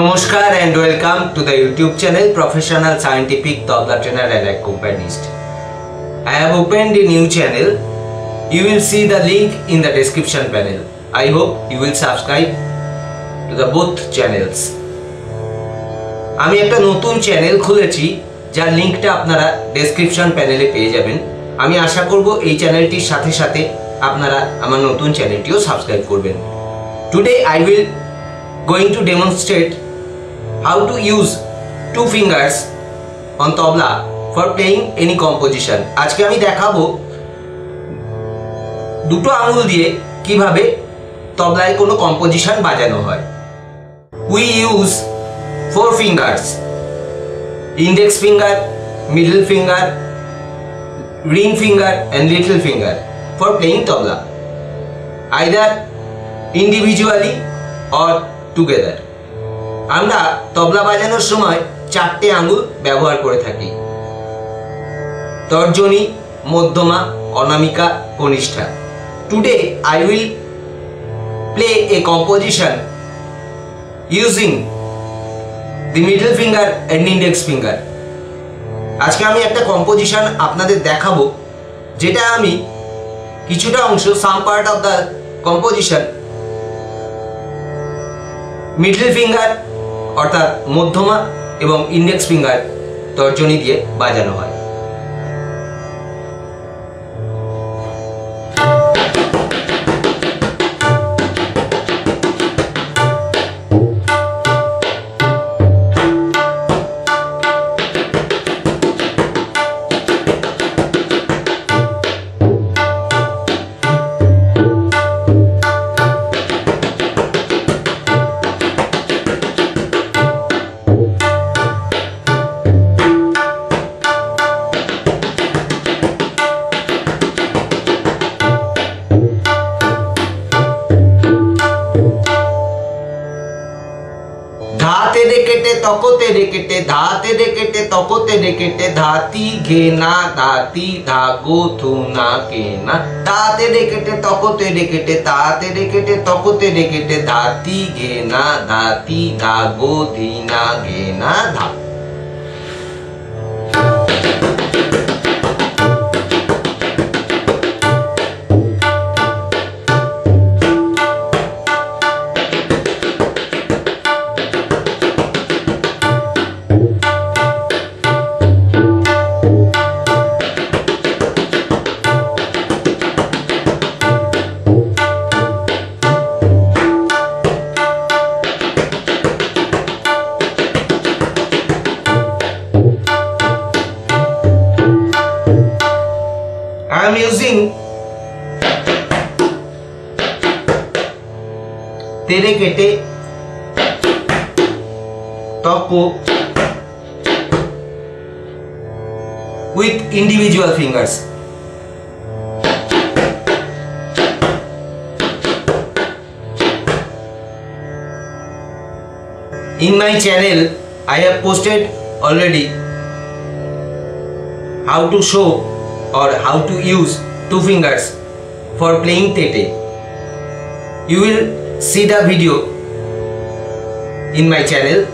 নমস্কার and welcome to the YouTube channel professional scientific tabla trainer and accompanist I have open the new channel you will see the link in the description panel I hope you will subscribe to the both channels আমি একটা নতুন channel খুলেছি, যার লিঙ্কটা আপনারা description প্যানেলে পেয়ে যাবেন। আমি আশা করব এই চ্যানেলটির সাথে সাথে আপনারা আমার নতুন চ্যানেলটিও সাবস্ক্রাইব করবেন। Today I will going to demonstrate how to use two fingers on tabla for playing any composition আজকে আমি দেখাবো দুটো আঙুল দিয়ে কীভাবে তবলায় কোনো কম্পোজিশন বাজানো হয়। We use four fingers index finger middle finger ring finger and little finger for playing tabla either individually or together. আমরা তবলা বাজানোর সময় চারটে আঙ্গুল ব্যবহার করে থাকি। তর্জনী, মধ্যমা, অনামিকা, কনিষ্ঠা। Today I will play a composition using the middle finger and index finger আজকে আমি একটা কম্পোজিশন আপনাদের দেখাবো, যেটা আমি কিছুটা অংশ some part of the composition middle finger অর্থাৎ মধ্যমা এবং ইন্ডেক্স ফিঙ্গার তর্জনী দিয়ে বাজানো হয়। तकोते रेकेटे धाते रेकेटे तकोते रेकेटे धाती घेना, धाती धागो थूना केना। ताते रेकेटे तकोते रेकेटे ताते रेकेटे तकोते रेकेटे धाती घेना, धाती धागो धीना घेना धा am using तेरे केटे तको with individual fingers. In my channel, I have posted already how to show or how to use two fingers for playing tete. You will see the video in my channel